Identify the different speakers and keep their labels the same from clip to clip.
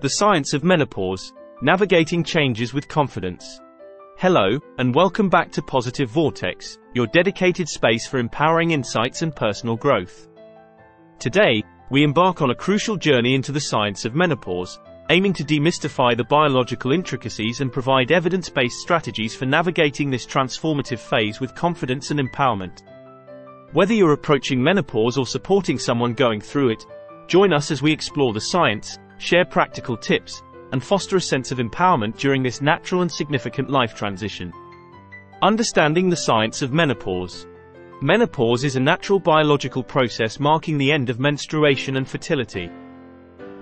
Speaker 1: The Science of Menopause Navigating Changes with Confidence. Hello, and welcome back to Positive Vortex, your dedicated space for empowering insights and personal growth. Today, we embark on a crucial journey into the science of menopause, aiming to demystify the biological intricacies and provide evidence based strategies for navigating this transformative phase with confidence and empowerment. Whether you're approaching menopause or supporting someone going through it, join us as we explore the science, share practical tips, and foster a sense of empowerment during this natural and significant life transition. Understanding the science of menopause. Menopause is a natural biological process marking the end of menstruation and fertility.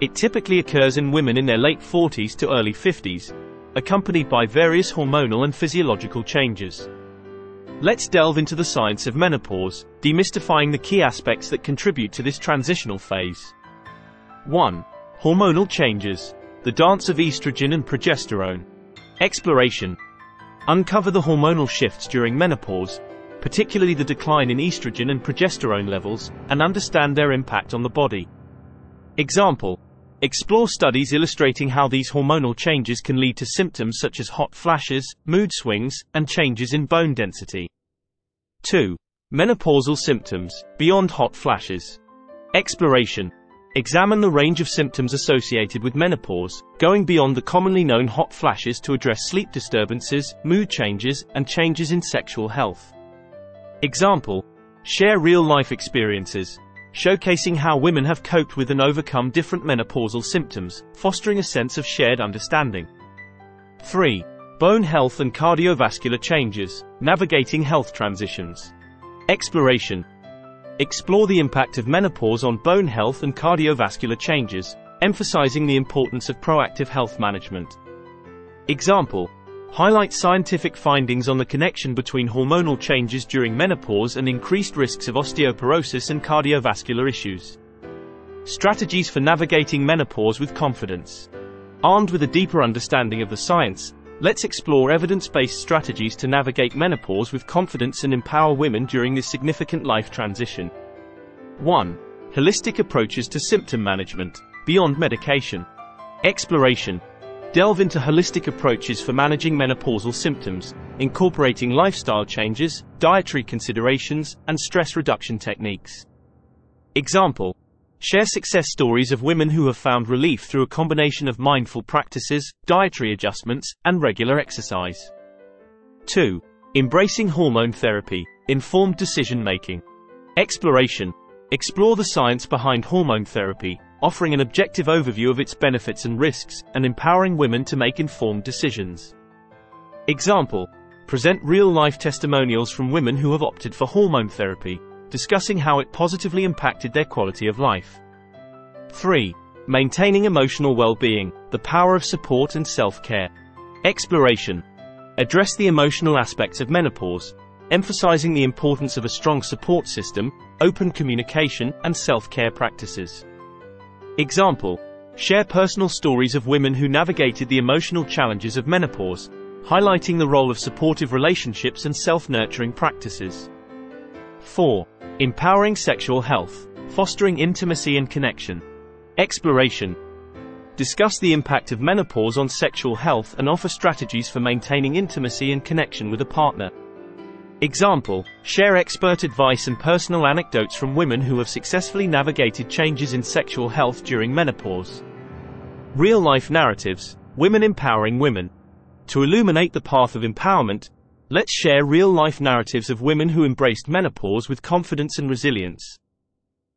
Speaker 1: It typically occurs in women in their late 40s to early 50s, accompanied by various hormonal and physiological changes. Let's delve into the science of menopause, demystifying the key aspects that contribute to this transitional phase. 1. Hormonal changes. The dance of estrogen and progesterone. Exploration. Uncover the hormonal shifts during menopause, particularly the decline in estrogen and progesterone levels, and understand their impact on the body. Example. Explore studies illustrating how these hormonal changes can lead to symptoms such as hot flashes, mood swings, and changes in bone density. 2. Menopausal symptoms, beyond hot flashes. Exploration. Examine the range of symptoms associated with menopause, going beyond the commonly known hot flashes to address sleep disturbances, mood changes, and changes in sexual health. Example. Share real-life experiences, showcasing how women have coped with and overcome different menopausal symptoms, fostering a sense of shared understanding. 3. Bone health and cardiovascular changes, navigating health transitions. Exploration, Explore the impact of menopause on bone health and cardiovascular changes, emphasizing the importance of proactive health management. Example, highlight scientific findings on the connection between hormonal changes during menopause and increased risks of osteoporosis and cardiovascular issues. Strategies for navigating menopause with confidence. Armed with a deeper understanding of the science, Let's explore evidence-based strategies to navigate menopause with confidence and empower women during this significant life transition. 1. Holistic approaches to symptom management, beyond medication. Exploration. Delve into holistic approaches for managing menopausal symptoms, incorporating lifestyle changes, dietary considerations, and stress reduction techniques. Example, Share success stories of women who have found relief through a combination of mindful practices, dietary adjustments, and regular exercise. 2. Embracing hormone therapy, informed decision making. Exploration. Explore the science behind hormone therapy, offering an objective overview of its benefits and risks, and empowering women to make informed decisions. Example. Present real-life testimonials from women who have opted for hormone therapy, discussing how it positively impacted their quality of life. 3. Maintaining emotional well-being, the power of support and self-care. Exploration. Address the emotional aspects of menopause, emphasizing the importance of a strong support system, open communication, and self-care practices. Example. Share personal stories of women who navigated the emotional challenges of menopause, highlighting the role of supportive relationships and self-nurturing practices. 4. Empowering sexual health, fostering intimacy and connection. Exploration. Discuss the impact of menopause on sexual health and offer strategies for maintaining intimacy and connection with a partner. Example, share expert advice and personal anecdotes from women who have successfully navigated changes in sexual health during menopause. Real life narratives, women empowering women. To illuminate the path of empowerment, Let's share real-life narratives of women who embraced menopause with confidence and resilience.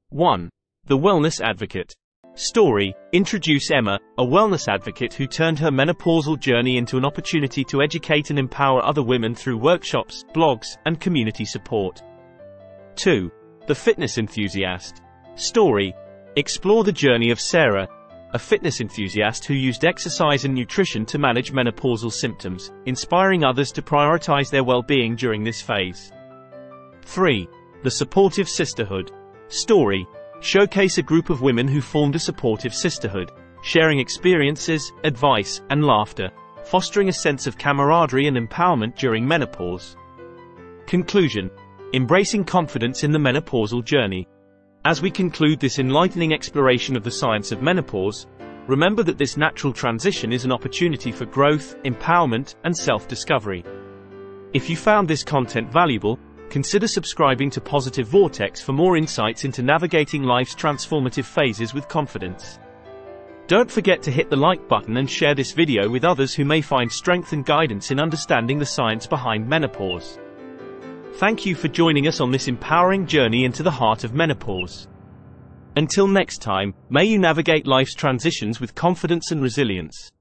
Speaker 1: 1. The Wellness Advocate. Story Introduce Emma, a wellness advocate who turned her menopausal journey into an opportunity to educate and empower other women through workshops, blogs, and community support. 2. The Fitness Enthusiast. Story Explore the journey of Sarah, a fitness enthusiast who used exercise and nutrition to manage menopausal symptoms, inspiring others to prioritize their well-being during this phase. 3. The Supportive Sisterhood. Story. Showcase a group of women who formed a supportive sisterhood, sharing experiences, advice, and laughter, fostering a sense of camaraderie and empowerment during menopause. Conclusion. Embracing confidence in the menopausal journey. As we conclude this enlightening exploration of the science of menopause, remember that this natural transition is an opportunity for growth, empowerment, and self-discovery. If you found this content valuable, consider subscribing to Positive Vortex for more insights into navigating life's transformative phases with confidence. Don't forget to hit the like button and share this video with others who may find strength and guidance in understanding the science behind menopause. Thank you for joining us on this empowering journey into the heart of menopause. Until next time, may you navigate life's transitions with confidence and resilience.